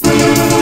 Thanks.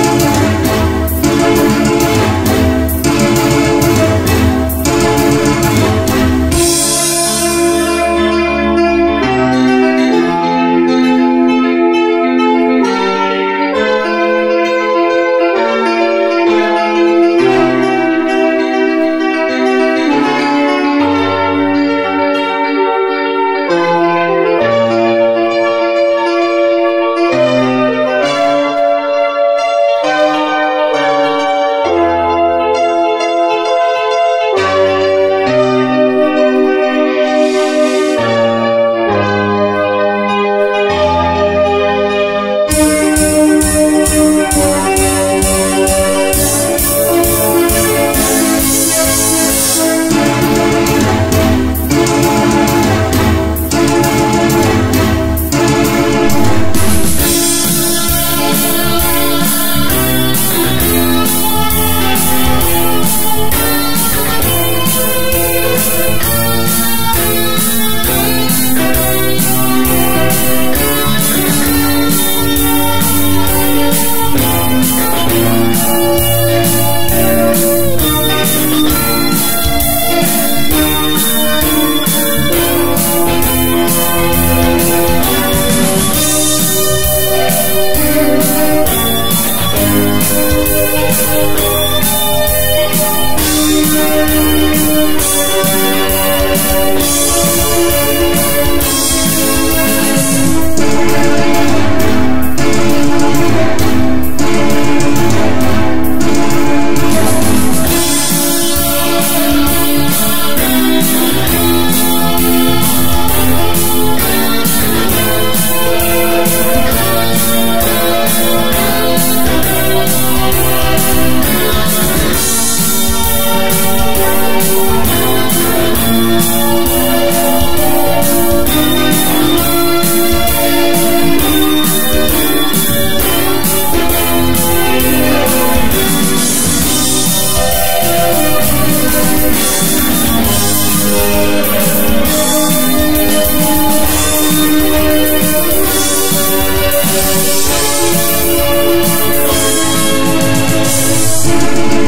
see.